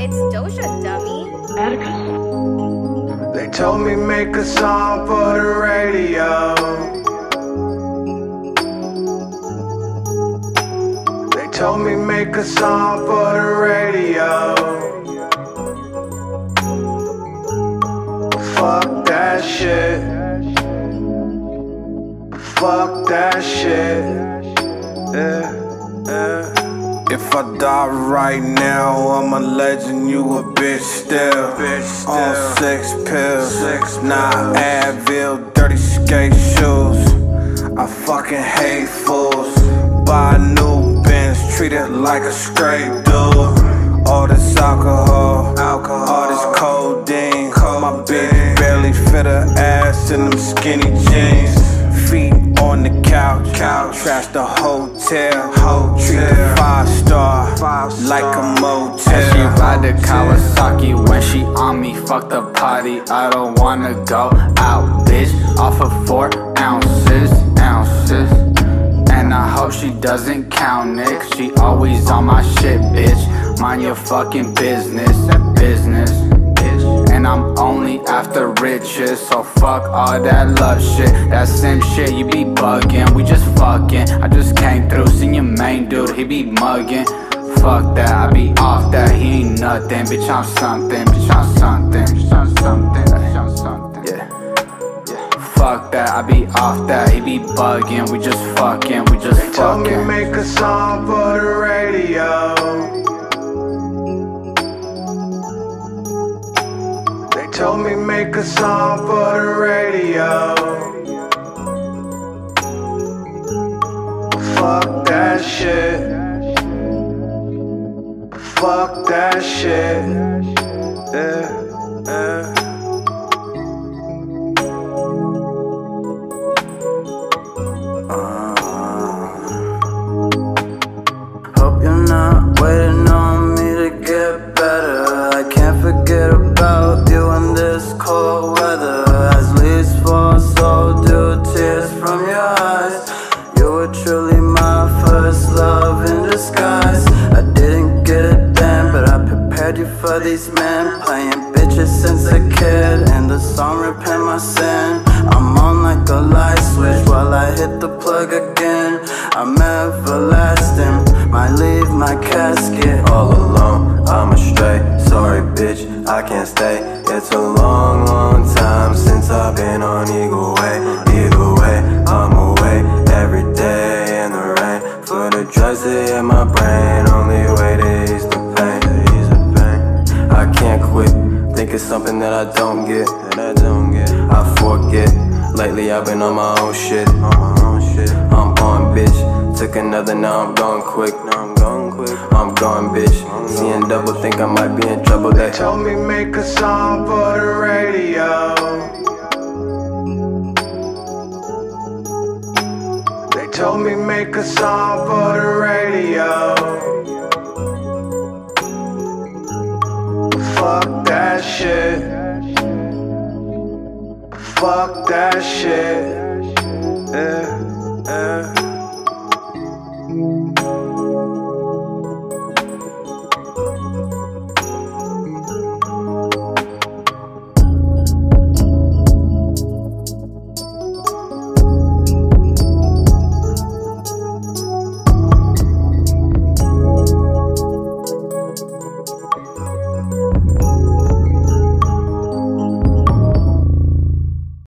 It's Doja, dummy. Atticus. They told me make a song for the radio. They told me make a song for the radio. Fuck that shit. Fuck that shit. Yeah, yeah. If I die right now, I'm a legend, you a bitch still. Bitch still. On six pills, six nah, Advil, dirty skate shoes. I fucking hate fools. Buy new Benz, treat it like a straight dude. On the couch, couch. trash the hotel, hotel. treat the five star, five star. like a motel. And she ride the Kawasaki when she on me. Fuck the party, I don't wanna go out, bitch. Off of four ounces, ounces. And I hope she doesn't count it, She always on my shit, bitch. Mind your fucking business, business. Riches, so fuck all that love shit. That same shit, you be bugging. We just fucking. I just came through, seen your main dude, he be mugging. Fuck that, I be off that, he ain't nothing. Bitch, I'm something, bitch, I'm something. Bitch, I'm something, bitch, I'm something. Yeah. Fuck that, I be off that, he be bugging. We just fucking, we just They told me make a song for the radio. Told me make a song for the radio. Fuck that shit. Fuck that shit. Yeah, yeah. For these men. Playing bitches since a kid, and the song repent my sin. I'm on like a light switch while I hit the plug again. I'm everlasting, might leave my casket all alone. I'm astray, sorry bitch, I can't stay. It's a long, long time since I've been on Eagle Way. Either Think it's something that I don't get, that I don't get. I forget. Lately I've been on my own shit, on my own shit. I'm on, bitch. Took another, now I'm gone quick. Now I'm going quick. I'm gone, bitch. Seeing double, think I might be in trouble. They told me make a song for the radio. They told me make a song for the radio. Fuck that shit. Yeah, yeah.